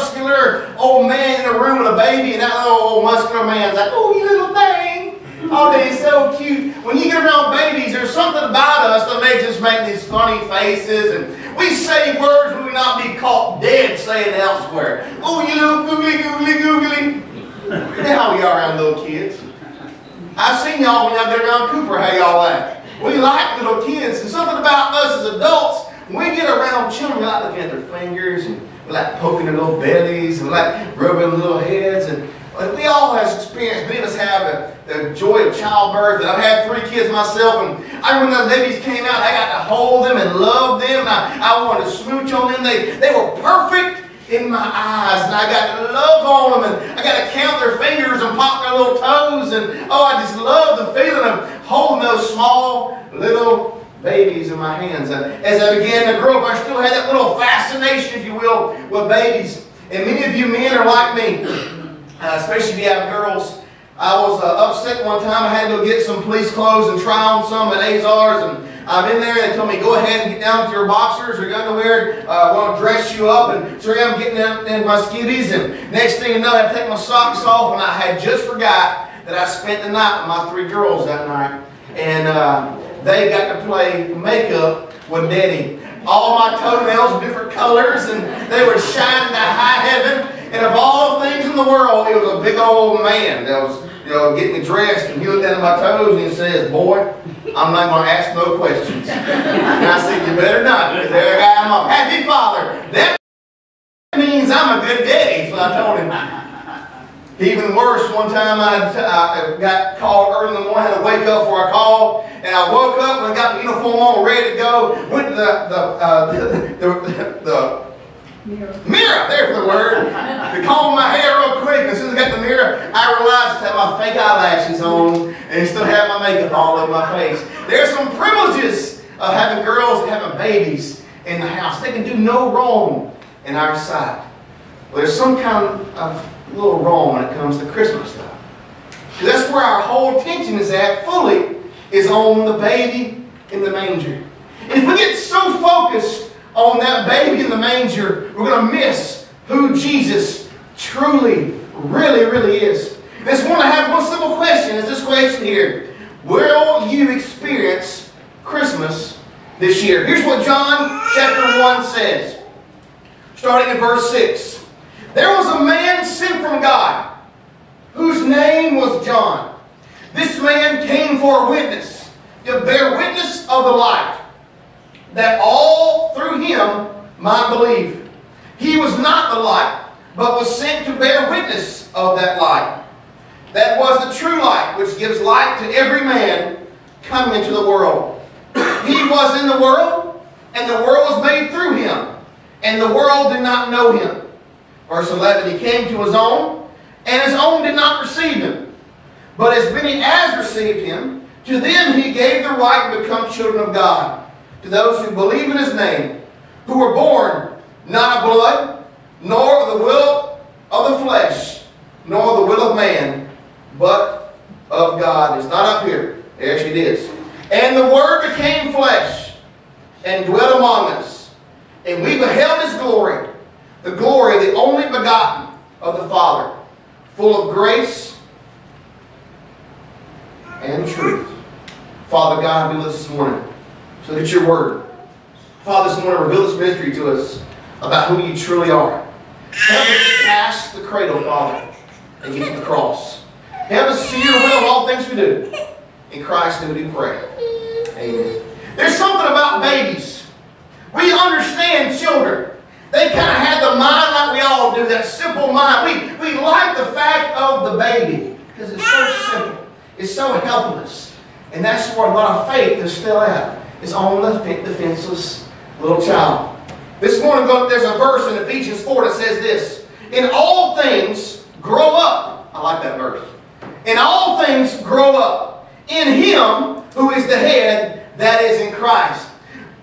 muscular old man in a room with a baby, and that little old muscular man's like, oh, you little thing. Oh, they're so cute. When you get around babies, there's something about us that makes us make these funny faces, and we say words we would not be caught dead saying elsewhere. Oh, you little googly, googly, googly. You know how we are around little kids. I've seen y'all when y'all get around Cooper, how y'all act. We like little kids, and something about us as adults, when we get around children, we like looking at their fingers, and like poking their little bellies, and like rubbing little heads, and we all have experience. Many of us have the joy of childbirth. And I've had three kids myself, and I remember those babies came out, I got to hold them and love them, and I, I wanted to smooch on them. They, they were perfect in my eyes, and I got to love on them, and I got to count their fingers and pop their little toes, and oh, I just love the feeling of holding those small little babies in my hands. And as I began to grow up, I still had that little fascination, if you will, with babies. And many of you men are like me, uh, especially if you have girls. I was uh, upset one time. I had to go get some police clothes and try on some at Azars, and I'm in there. They told me, go ahead and get down with your boxers or your underwear. Uh, I want to dress you up. And so I'm getting down in my skivvies. And next thing you know, I take my socks off. And I had just forgot that I spent the night with my three girls that night. And uh, they got to play makeup with Daddy. All my toenails different colors. And they were shining to high heaven. And of all things in the world, it was a big old man that was you know, getting me dressed, and he looked down at my toes and he says, boy, I'm not going to ask no questions. and I said, you better not, because there I'm a happy father. That means I'm a good daddy, so I told him. Even worse, one time I, got called early in the morning, I had to wake up for a call, and I woke up and got the uniform on, ready to go, went to the, the, uh, the, the, the Mirror. Mirror, there's the word. to comb my hair real quick. As soon as I got the mirror, I realized I had my fake eyelashes on and still had my makeup all over my face. There's some privileges of having girls having babies in the house. They can do no wrong in our sight. Well, there's some kind of little wrong when it comes to Christmas. Because that's where our whole attention is at fully, is on the baby in the manger. If we get so focused on that baby in the manger, we're going to miss who Jesus truly, really, really is. This one I have one simple question. Is this question here. Will you experience Christmas this year? Here's what John chapter 1 says. Starting in verse 6. There was a man sent from God whose name was John. This man came for a witness, to bear witness of the light that all through him might believe. He was not the light, but was sent to bear witness of that light. That was the true light, which gives light to every man coming into the world. He was in the world, and the world was made through him, and the world did not know him. Verse 11, He came to his own, and his own did not receive him. But as many as received him, to them he gave the right to become children of God to those who believe in his name, who were born not of blood, nor of the will of the flesh, nor the will of man, but of God. It's not up here. Actually, it is. And the Word became flesh and dwelt among us. And we beheld his glory, the glory of the only begotten of the Father, full of grace and truth. Father God, be with us this morning. So that your word. Father, this morning reveal this mystery to us about who you truly are. Help us pass the cradle, Father, and get to the cross. Help us see your will in all things we do. In Christ's name we do pray. Amen. There's something about babies. We understand children. They kind of have the mind like we all do, that simple mind. We, we like the fact of the baby because it's so simple. It's so helpless. And that's where a lot of faith is still at It's on the defenseless little child. This morning, there's a verse in Ephesians 4 that says this In all things, grow up. I like that verse. in all things grow up in Him who is the head, that is in Christ.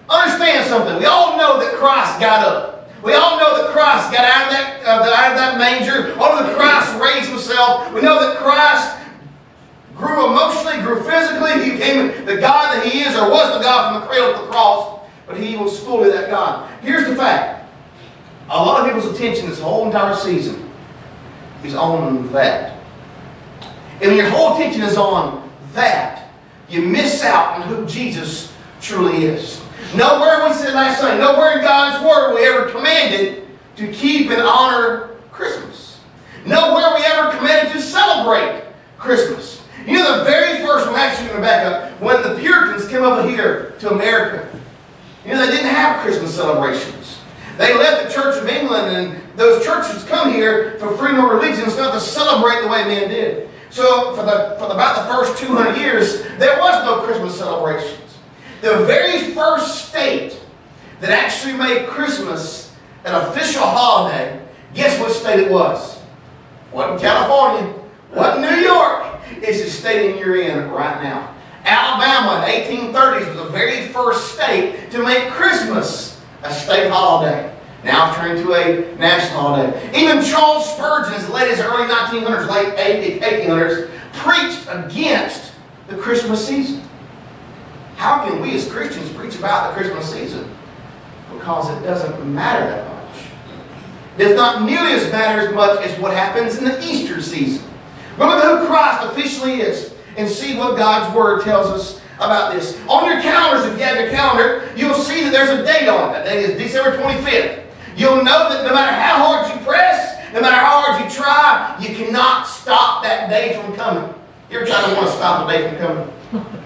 Understand something. We all know that Christ got up. We all know that Christ got out of that, uh, out of that manger. Know that Christ raised himself. We know that Christ grew emotionally, grew physically. He became the God that he is or was the God from the cradle to the cross. But he was fully that God. Here's the fact. A lot of people's attention this whole entire season is on that. And when your whole attention is on that, you miss out on who Jesus truly is. Nowhere, we said last Sunday, nowhere in God's Word we ever commanded to keep and honor Christmas. Nowhere we ever commanded to celebrate Christmas. You know, the very first, one, actually going to back up, when the Puritans came over here to America, you know, they didn't have Christmas celebrations. They left the Church of England, and those churches come here for freedom of religion, not to celebrate the way men did. So, for, the, for about the first 200 years, there was no Christmas celebrations. The very first state that actually made Christmas an official holiday, guess what state it was? Wasn't California, wasn't New York. It's the state you're in right now. Alabama in 1830s was the very first state to make Christmas a state holiday. Now it's turned into a national holiday. Even Charles Spurgeon, as late as early 1900s, late 1800s, preached against the Christmas season. How can we as Christians preach about the Christmas season? Because it doesn't matter that much. It does not nearly as matter as much as what happens in the Easter season. Remember who Christ officially is and see what God's Word tells us about this. On your calendars, if you have your calendar, you'll see that there's a date on it. That date is December 25th. You'll know that no matter how hard you press, no matter how hard you try, you cannot stop that day from coming. You ever try to want to stop a day from coming?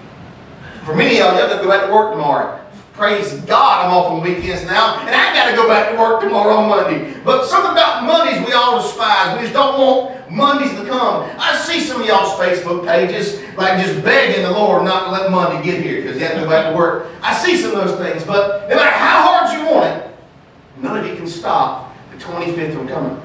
For many of you, you have to go back to work tomorrow. Praise God, I'm off on weekends now, and I got to go back to work tomorrow on Monday. But something about Mondays we all despise. We just don't want Mondays to come. I see some of y'all's Facebook pages like just begging the Lord not to let Monday get here because you have to go back to work. I see some of those things, but no matter how hard you want it, none of you can stop the 25th from coming.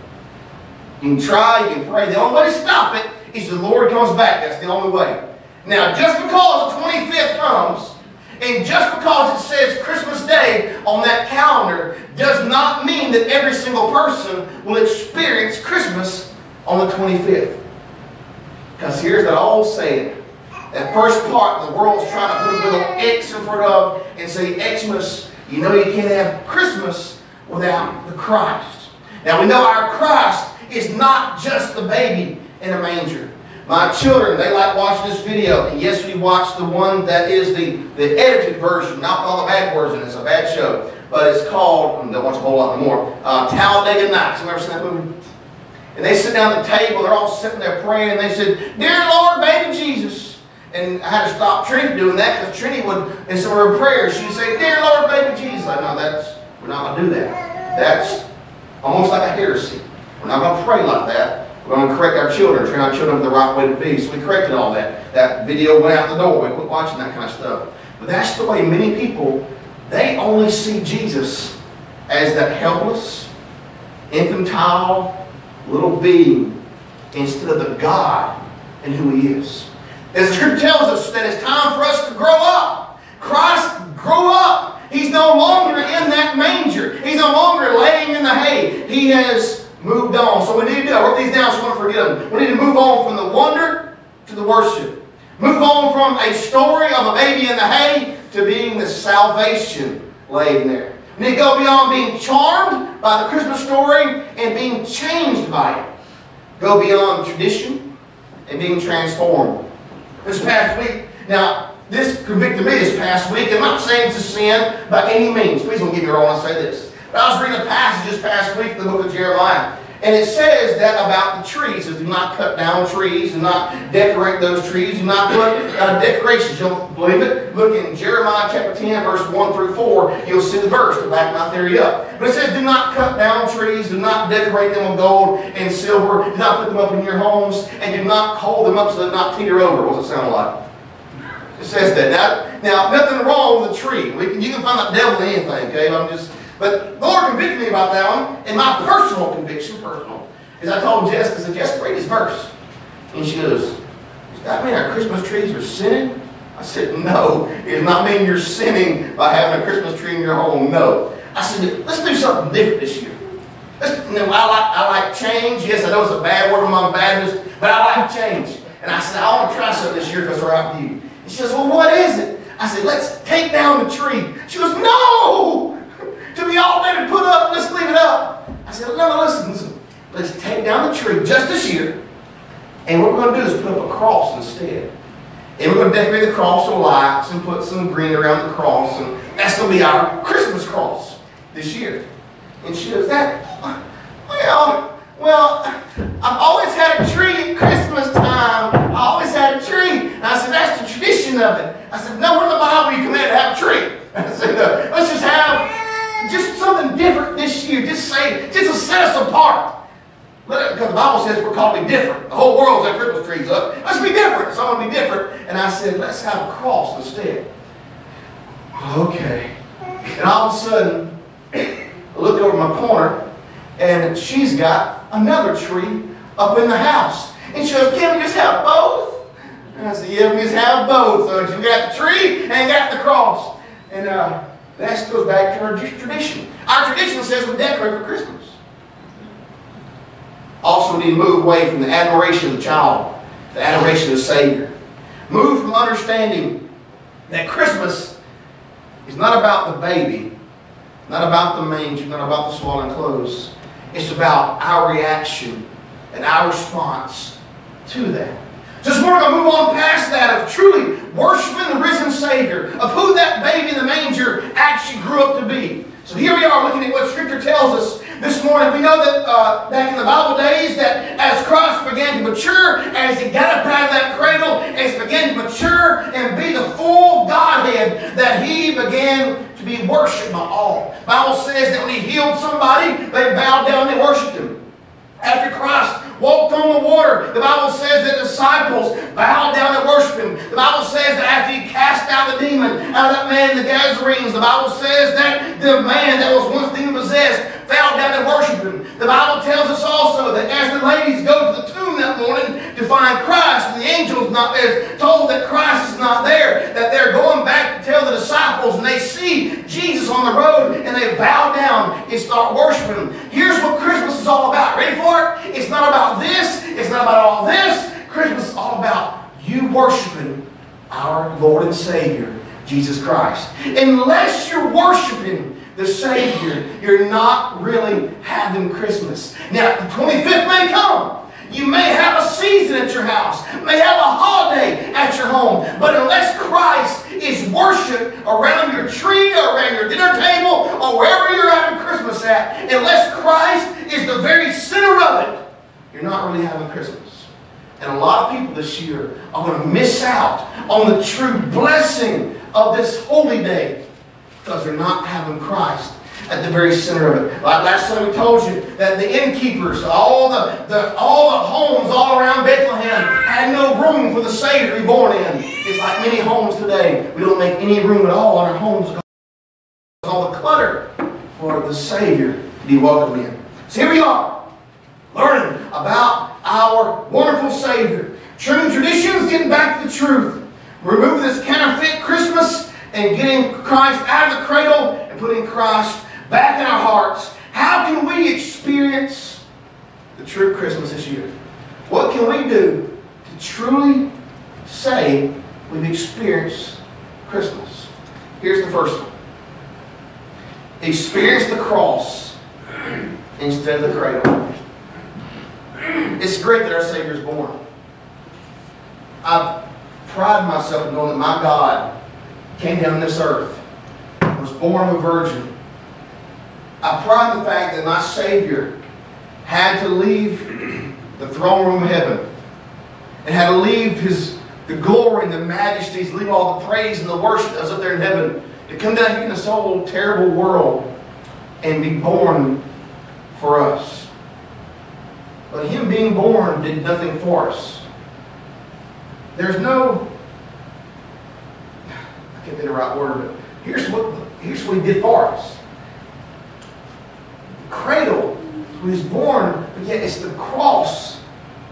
You can try, you can pray. The only way to stop it is the Lord comes back. That's the only way. Now, just because the 25th comes, and just because it says Christmas Day on that calendar, does not mean that every single person will experience Christmas on the 25th. Because here's that old saying. That first part, the world's trying to put a little X in front of and say Xmas. You know you can't have Christmas without the Christ. Now we know our Christ is not just the baby in a manger. My children, they like watching this video. And yes, we watched the one that is the, the edited version, not all the bad words in it. It's a bad show. But it's called, they'll watch a whole lot more, uh, Talladega Nights. You ever seen that movie? And they sit down at the table, they're all sitting there praying, and they said, Dear Lord, baby Jesus. And I had to stop Trinity doing that because Trinity would, in some of her prayers, she'd say, Dear Lord, baby Jesus. I know that's, we're not going to do that. That's almost like a heresy. We're not going to pray like that. We're going to correct our children, train our children the right way to be. So we corrected all that. That video went out the door. We quit watching that kind of stuff. But that's the way many people, they only see Jesus as that helpless, infantile, little being instead of the God and who he is. As the scripture tells us that it's time for us to grow up. Christ grew up. He's no longer in that manger. He's no longer laying in the hay. He has moved on. So we need to do, I wrote these down so I don't forget them. We need to move on from the wonder to the worship. Move on from a story of a baby in the hay to being the salvation laid there. We need to go beyond being charmed by the Christmas story and being changed by it. Go beyond tradition and being transformed. This past week, now, this convicted me this past week. I'm not saying it's a sin by any means. Please don't get me wrong I say this. I was reading a passage this past week in the book of Jeremiah. And it says that about the trees. It says, do not cut down trees, do not decorate those trees, do not put uh, decorations. You don't believe it? Look in Jeremiah chapter 10, verse 1 through 4. You'll see the verse to back my theory up. But it says, do not cut down trees, do not decorate them with gold and silver, do not put them up in your homes, and do not hold them up so they not teeter over. What does it sound like? It says that. Now, now nothing wrong with a tree. Can, you can find the devil in anything, okay? I'm just but the Lord convicted me about that one, and my personal conviction, personal, is I told Jessica, I said, Jessica, read this verse. And she goes, Does that mean our Christmas trees are sinning? I said, no. It does not mean you're sinning by having a Christmas tree in your home. No. I said, let's do something different this year. Let's, I like I like change. Yes, I know it's a bad word among Baptists, but I like change. And I said, I want to try something this year it's all right with you. And she says, well, what is it? I said, let's take down the tree. She goes, no! To be all to put up, let's leave it up. I said, no, no, listen, listen. Let's take down the tree just this year. And what we're going to do is put up a cross instead. And we're going to decorate the cross with lights and put some green around the cross. And that's going to be our Christmas cross this year. And she goes, that, well, well, I've always had a tree at Christmas time. I always had a tree. And I said, that's the tradition of it. I said, nowhere in the Bible you command to have a tree. I said, uh, let's just different this year. Just say, just to set us apart. Because the Bible says we're called to be different. The whole world's got Christmas trees up. Let's be different. So I'm going to be different. And I said, let's have a cross instead. Okay. And all of a sudden, I look over my corner, and she's got another tree up in the house. And she goes, can we just have both? And I said, yeah, we just have both. So you got the tree and got the cross. And uh, that goes back to our tradition. Our tradition says we decorate for Christmas. Also, we need to move away from the admiration of the child, to the adoration of the Savior. Move from understanding that Christmas is not about the baby, not about the manger, not about the swaddling clothes. It's about our reaction and our response to that. Just we're going to move on past that of truly worshiping the risen Savior, of who that baby in the manger actually grew up to be. So here we are looking at what Scripture tells us this morning. We know that uh, back in the Bible days that as Christ began to mature, as he got up out of that cradle, as he began to mature and be the full Godhead, that he began to be worshipped by all. The Bible says that when he healed somebody, they bowed down and worshiped him. After Christ walked on the water. The Bible says that the disciples bowed down and worshiped him. The Bible says that after he cast out the demon out of that man, in the Gadarenes, the Bible says that the man that was once demon possessed fell down and worshiped him. The Bible tells us also that as the ladies go to the tomb that morning to find Christ, and the angel's not there, told that Christ is not there, that they're going back to tell the disciples, and they see Jesus on the road, and they bow down and start worshiping him. Here's what Christmas is all about. Ready for it? It's not about this. It's not about all this. Christmas is all about you worshiping our Lord and Savior, Jesus Christ. Unless you're worshiping the Savior, you're not really having Christmas. Now, the 25th may come. You may have a season at your house, may have a holiday at your home, but unless Christ is worshiped around your tree, or around your dinner table, or wherever you're having Christmas at, unless Christ is the very center of it, you're not really having Christmas. And a lot of people this year are going to miss out on the true blessing of this holy day because they're not having Christ at the very center of it. Like last time we told you that the innkeepers, all the, the, all the homes all around Bethlehem had no room for the Savior to be born in. It's like many homes today. We don't make any room at all in our homes because all the clutter for the Savior to be welcomed in. So here we are, learning about our wonderful Savior. Trimming traditions, getting back to the truth. Remove this counterfeit Christmas and getting Christ out of the cradle and putting Christ back in our hearts. How can we experience the true Christmas this year? What can we do to truly say we've experienced Christmas? Here's the first one. Experience the cross instead of the cradle. It's great that our Savior is born. I pride myself in knowing that my God came down this earth, was born a virgin. I pride the fact that my Savior had to leave the throne room of heaven and had to leave his the glory and the majesties, leave all the praise and the worship that was up there in heaven to come down here in this old terrible world and be born for us. But him being born did nothing for us. There's no, can't of the right word, but here's what, here's what he did for us. The cradle, he was born, but yet it's the cross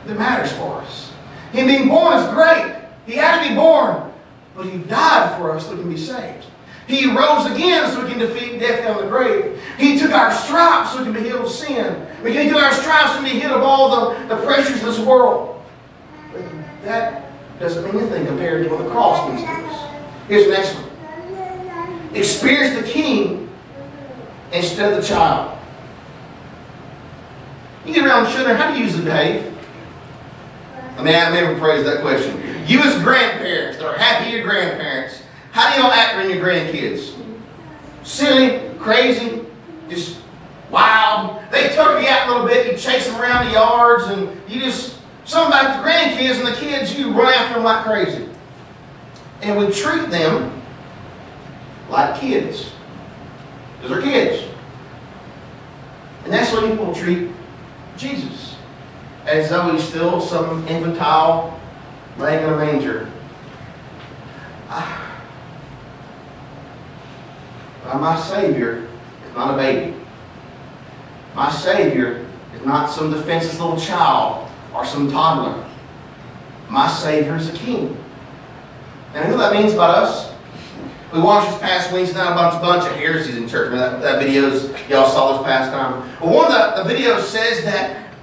that matters for us. Him being born is great. He had to be born. But He died for us so we can be saved. He rose again so we can defeat death down the grave. He took our stripes so we can be healed of sin. We can took our stripes so we can be healed of all the, the pressures of this world. But that doesn't mean anything compared to what the cross means to us. Here's the next one. Experience the king instead of the child. You get around children, how do you usually behave? I mean, I never phrased that question. You as grandparents that are happy your grandparents, how do y'all act around your grandkids? Silly, crazy, just wild. They tuck you out a little bit, you chase them around the yards, and you just, something about the grandkids and the kids, you run after them like crazy. And we treat them like kids. Because they're kids. And that's what people treat Jesus. As though he's still some infantile laying in a manger. I, my Savior is not a baby. My Savior is not some defenseless little child or some toddler. My Savior is a king. And you know what that means about us? We watched this past week's Wednesday night a bunch, of heresies in church. That, that videos y'all saw this past time. Well, one of the, the videos says that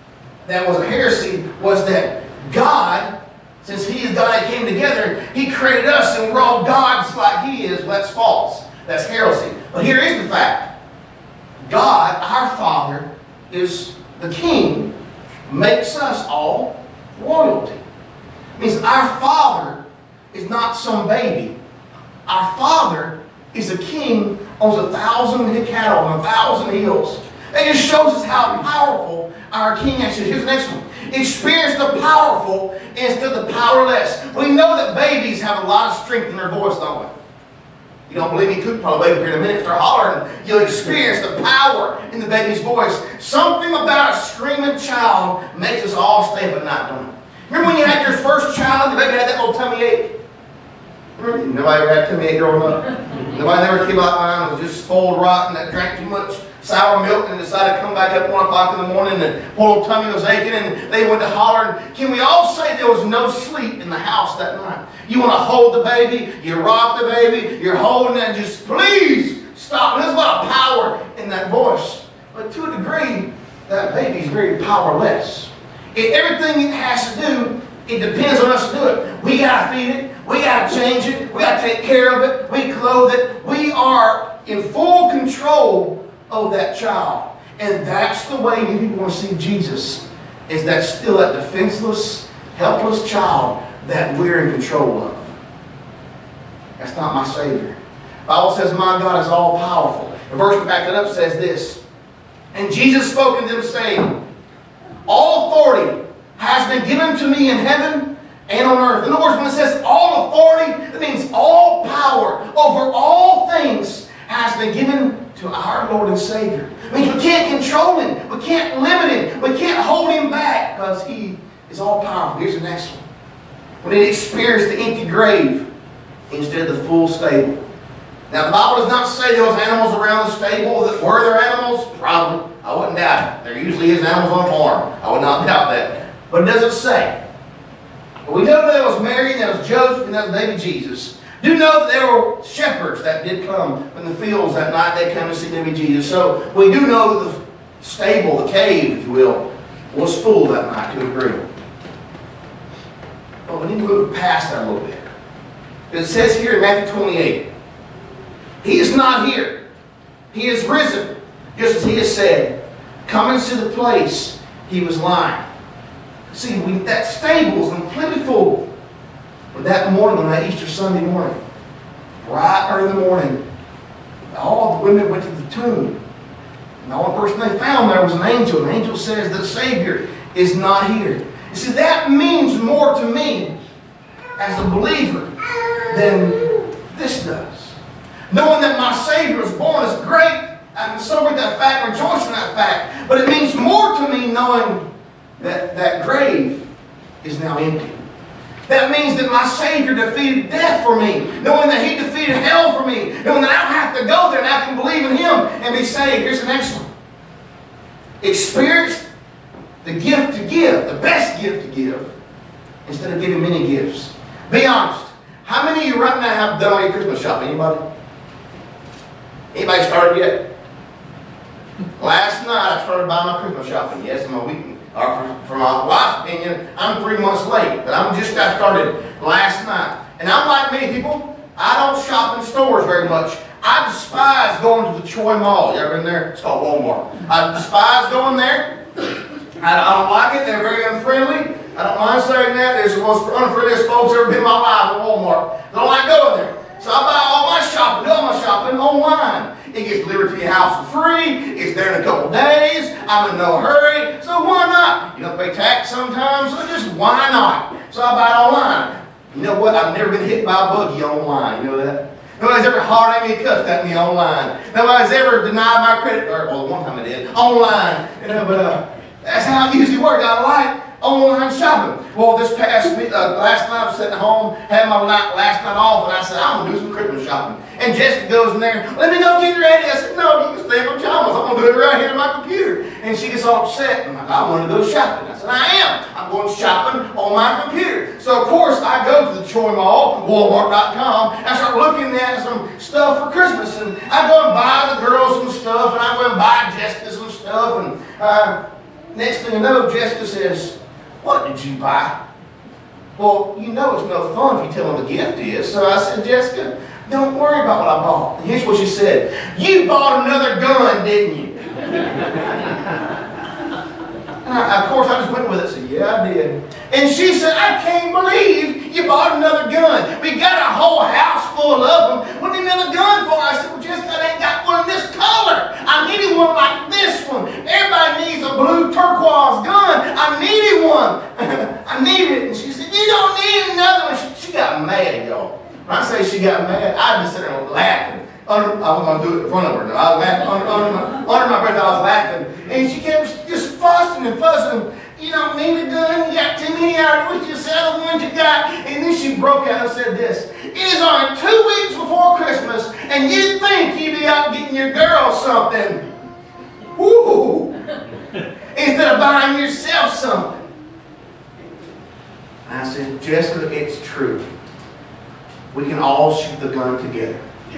that was a heresy was that God, since He is God came together, He created us and we're all gods like He is. Well, that's false. That's heresy. But here is the fact. God, our Father, is the King, makes us all royalty. It means our Father is not some baby. Our Father is a king, owns a thousand cattle on a thousand hills. It just shows us how powerful our king actually is. Here's the next one. Experience the powerful instead of the powerless. We know that babies have a lot of strength in their voice, don't we? You don't believe me? Could probably baby here in a minute. If they're hollering, you'll experience the power in the baby's voice. Something about a screaming child makes us all stay up at night, don't it? Remember when you had your first child, the baby had that little tummy ache? Nobody ever had ache growing up? Nobody ever came out mine was just spoiled rotten that drank too much sour milk and decided to come back up 1 o'clock in the morning and poor little tummy was aching and they went to hollering. Can we all say there was no sleep in the house that night? You want to hold the baby, you rock the baby, you're holding it, just please stop. There's a lot of power in that voice. But to a degree, that baby's very powerless. It, everything it has to do, it depends on us to do it. We got to feed it. We got to change it. We got to take care of it. We clothe it. We are in full control of that child. And that's the way many people want to see Jesus, is that still that defenseless, helpless child that we're in control of. That's not my Savior. The Bible says, my God is all powerful. The verse to back it up says this. And Jesus spoke unto them, saying, All authority has been given to me in heaven and on earth. In other words, when it says all authority, it means all power over all things has been given to our Lord and Savior. It means we can't control Him. We can't limit Him. We can't hold Him back because He is all powerful. Here's the next one. When He experienced the empty grave instead of the full stable. Now, the Bible does not say there was animals around the stable. Were there animals? Probably. I wouldn't doubt it. There usually is animals on a farm. I would not doubt that. But it doesn't say. We know there was Mary, there was Joseph, and there was baby Jesus. Do know that there were shepherds that did come from the fields that night. They came to see baby Jesus. So we do know that the stable, the cave, if you will, was full that night to a degree. But we need to move past that a little bit. It says here in Matthew 28, He is not here. He is risen, just as He has said. Come and see the place He was lying. See, we, that stable was completely full. But that morning, on that Easter Sunday morning, right early in the morning, all the women went to the tomb. And the only person they found there was an angel. And the angel says that the Savior is not here. You see, that means more to me as a believer than this does. Knowing that my Savior was born is great. I can celebrate that fact, rejoice in that fact. But it means more to me knowing that that grave is now empty. That means that my Savior defeated death for me, knowing that He defeated hell for me, knowing that I don't have to go there and I can believe in Him and be saved. Here's the next one. Experience the gift to give, the best gift to give, instead of giving many gifts. Be honest. How many of you right now have done all your Christmas shopping? Anybody? Anybody started yet? Last night I started buying my Christmas shopping. Yes, a week, or for my wife's opinion, I'm three months late, but I'm just got started last night. And I'm like many people, I don't shop in stores very much. I despise going to the Troy Mall. You ever been there? It's called Walmart. I despise going there. I, I don't like it. They're very unfriendly. I don't mind saying that. There's the most unfriendliest folks ever been in my life at Walmart. I don't like going there. So I buy all my shopping, all my shopping online. It gets delivered to your house for free. It's there in a couple days. I'm in no hurry. So why not? You don't pay tax sometimes, so just why not? So I buy it online. You know what? I've never been hit by a buggy online. You know that? Nobody's ever hollered at me and cussed at me online. Nobody's ever denied my credit card. Well, one time I did. Online. You know, but uh, that's how it usually works. I like online shopping. Well, this past week, uh, last night I was sitting at home, had my night, last night off, and I said, I'm going to do some Christmas shopping. And Jessica goes in there, let me go get your ready. I said, no, you can stay in pajamas. I'm going to do it right here on my computer. And she gets all upset. I'm like, I want to go shopping. I said, I am. I'm going shopping on my computer. So, of course, I go to the Troy Mall, Walmart.com, and I start looking at some stuff for Christmas. And I go and buy the girls some stuff, and I go and buy Jessica some stuff. And uh, next thing you know, Jessica says, what did you buy? Well, you know it's no fun if you tell them the gift is. So I said, Jessica, don't worry about what I bought. And here's what she said. You bought another gun, didn't you? I, of course, I just went with it. Said, yeah, I did. And she said, I can't believe you bought another gun. We got a whole house full of them. What do you need another gun for? I said, well, Jessica, I ain't got one this color. I needed one like this one. Everybody needs a blue turquoise gun. I needed one. I needed it. And she said, you don't need another one. She, she got mad, y'all. When I say she got mad, I just sitting there laughing. Under, I was going to do it in front of her. I laughing under, under, my, under my breath. I was laughing, and she kept just fussing and fussing. You don't need a gun. You got too many hours. We just sell the ones you got. And then she broke out and said this: "It is only two weeks before Christmas, and you think you'd be out getting your girl something? Woo! Instead of buying yourself something." I said, Jessica, it's true. We can all shoot the gun together.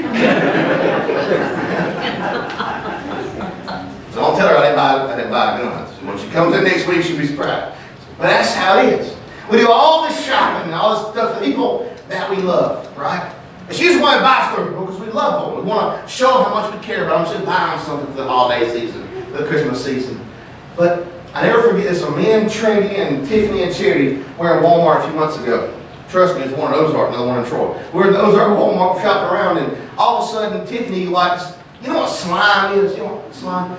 so don't tell her I didn't buy, I didn't buy a gun. When she comes in next week, she'll be surprised. But that's how it is. We do all this shopping and all this stuff for people that we love, right? And she just want to buy stuff because we love them. We want to show them how much we care about them. So buy them something for the holiday season, the Christmas season. But I never forget this. Me and Trinity and Tiffany and Charity were in Walmart a few months ago. Trust me, it's one in Ozark, another one in Troy. We're in the Ozark Walmart shopping around, and all of a sudden, Tiffany likes, you know what slime is? You know what slime?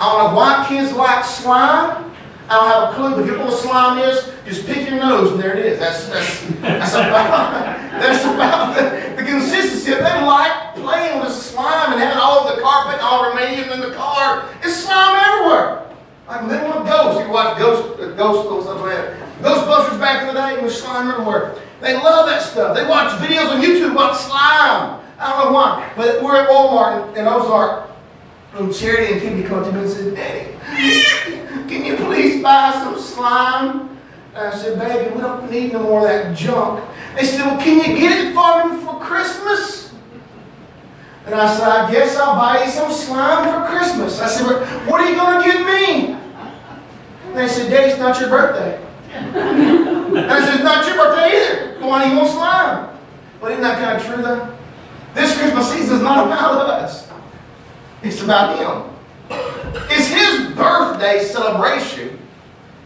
I don't know why kids like slime. I don't have a clue, but if you know what slime is, just pick your nose, and there it is. That's, that's, that's about, that's about the, the consistency. They like playing with slime and having all over the carpet, and all and in the car. It's slime everywhere. Like little ghosts. You watch Ghost, uh, Ghost, Ghost, Ghost, Ghostbusters back in the day with slime everywhere. They love that stuff. They watch videos on YouTube about slime. I don't know why. But we're at Walmart in Ozark. And Charity and Kimmy come to me and said, Daddy, can you please buy some slime? And I said, baby, we don't need no more of that junk. They said, well, can you get it for me for Christmas? And I said, I guess I'll buy you some slime for Christmas. I said, what are you going to get me? And they said, Daddy, it's not your birthday. and I said, it's not your birthday either. Why do you want slime? But isn't that kind of true, though? This Christmas season is not about us. It's about Him. It's His birthday celebration.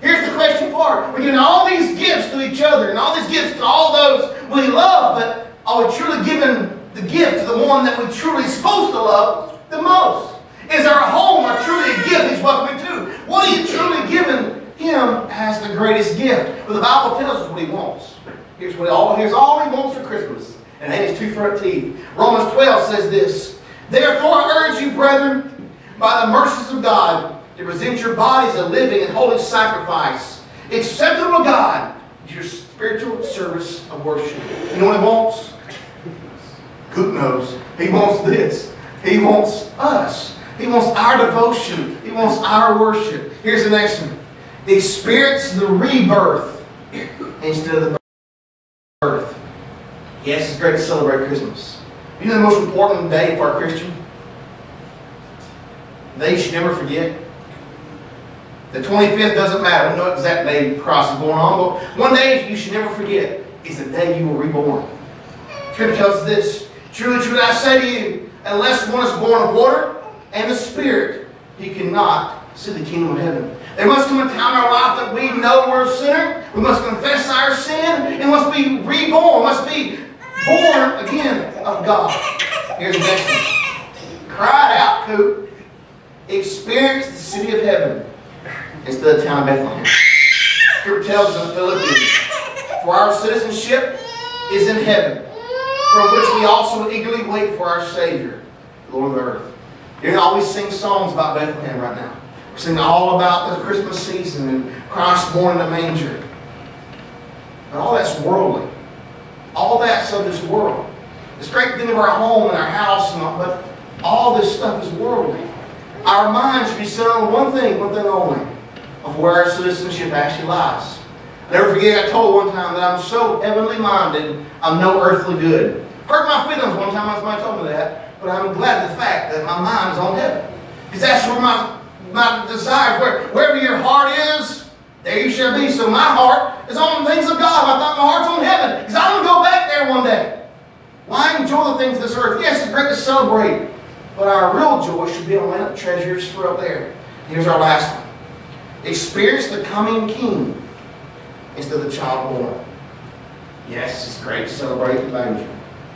Here's the question for it. We're giving all these gifts to each other and all these gifts to all those we love, but are we truly giving the gift to the one that we truly supposed to love the most? Is our home or truly a gift He's welcoming to? What are you truly giving Him as the greatest gift? Well, the Bible tells us what He wants. Here's what all, here's all He wants for Christmas. And that is two front teeth. Romans 12 says this. Therefore I urge you, brethren, by the mercies of God, to present your bodies a living and holy sacrifice, acceptable to God, your spiritual service of worship. You know what He wants? Who knows? He wants this. He wants us. He wants our devotion. He wants our worship. Here's the next one. Experience the rebirth instead of the birth. Yes, it's great to celebrate Christmas. You know the most important day for a Christian? The day you should never forget? The 25th doesn't matter. We know exact day Christ is born on, but one day you should never forget is the day you were reborn. Scripture tells us this. Truly, truly, I say to you, unless one is born of water and the Spirit, he cannot see the kingdom of heaven. There must come a time in our life that we know we're a sinner. We must confess our sin and must be reborn, must be born again of God. Here's the next one. Cry out, Coop. Experience the city of heaven instead of the town of Bethlehem. Scripture tells us Philippians, for our citizenship is in heaven, from which we also eagerly wait for our Savior, the Lord of the earth. Going to always sing songs about Bethlehem right now. We're singing all about the Christmas season and Christ born in the manger. But all that's worldly. All that that's of this world. It's great to think of our home and our house, and all, but all this stuff is worldly. Our mind should be set on one thing, one thing only, of where our citizenship actually lies. I'll never forget, I told one time that I'm so heavenly minded, I'm no earthly good. Hurt my feelings one time when somebody told me that, but I'm glad the fact that my mind is on heaven. Because that's where my, my desire, where, wherever your heart is, there you shall be. So my heart is on the things of God. I thought my heart's on heaven. Because I'm going to go back there one day. Why enjoy the things of this earth? Yes, it's great to celebrate. But our real joy should be on up treasures for up there. Here's our last one. Experience the coming King instead of the child born. Yes, it's great to celebrate the manger.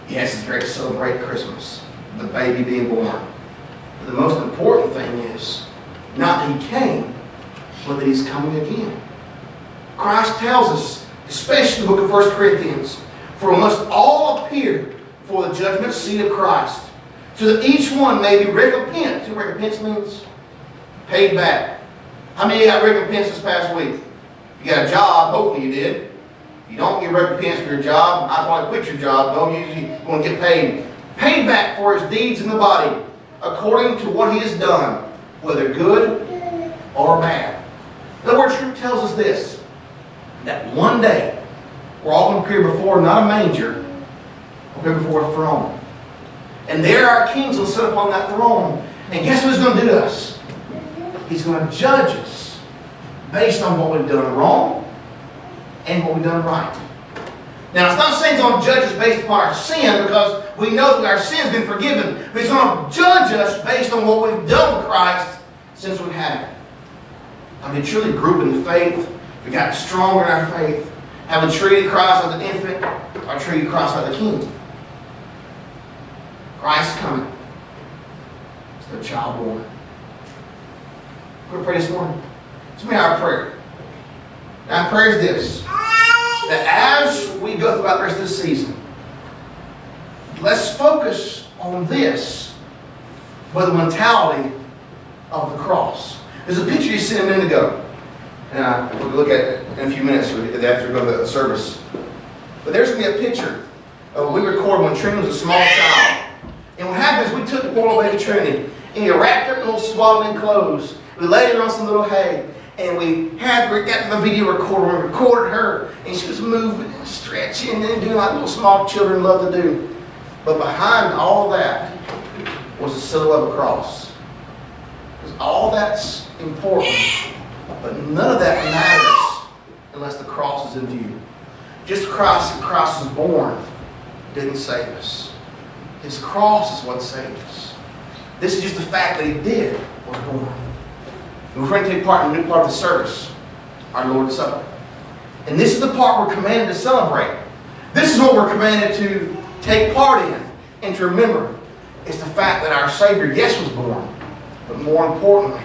Yes, it's great to celebrate Christmas, the baby being born. But the most important thing is not that he came, but that he's coming again. Christ tells us, especially in the book of 1 Corinthians, for must all appear before the judgment seat of Christ, so that each one may be recompensed. See what recompense means? Paid back. How many got recompense this past week? You got a job, hopefully you did. You don't get recompense for your job, I'd probably quit your job. Don't usually want to get paid. Paid back for his deeds in the body, according to what he has done, whether good or bad. In word Scripture tells us this, that one day, we're all going to appear before not a manger, appear before a throne. And there our kings will sit upon that throne. And guess what he's going to do to us? He's going to judge us based on what we've done wrong and what we've done right. Now, it's not saying he's going to judge us based upon our sin because we know that our sin's been forgiven. But he's going to judge us based on what we've done with Christ since we've had him. I mean, truly grew in the faith. We got stronger in our faith. Have we treated Christ like an infant or treated Christ like the king? Christ is coming. It's the child born. We're going to pray this morning. It's me our prayer. Now, our prayer is this. That as we go throughout the rest of the season, let's focus on this with the mentality of the cross. There's a picture you seen a minute ago. And uh, we'll look at it in a few minutes after we go to the service. But there's going to be a picture of we recorded when Trinity was a small child. And what happened is we took the poor little baby Trinity and we wrapped her in little swaddling clothes. We laid her on some little hay. And we had we got the video recorder. We recorded her. And she was moving and stretching and doing like little small children love to do. But behind all that was the silhouette of a cross. All that's important. But none of that matters unless the cross is in view. Just Christ and Christ was born didn't save us. His cross is what saved us. This is just the fact that he did was born. And we're going to take part in a new part of the service, our Lord's Supper. And this is the part we're commanded to celebrate. This is what we're commanded to take part in and to remember. It's the fact that our Savior, yes, was born, but more importantly,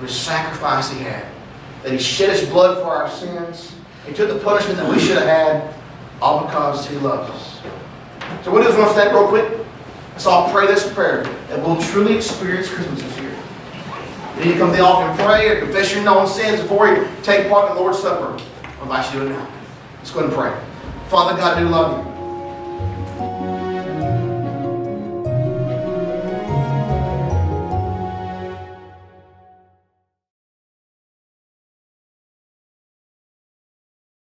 the sacrifice he had. That he shed his blood for our sins. He took the punishment that we should have had, all because he loves us. So what is one stand real quick? Let's all pray this prayer that we'll truly experience Christmas this year. You need to come to the altar and pray or confess your known sins before you take part in the Lord's Supper. I invite you to do it now. Let's go ahead and pray. Father God, I do love you.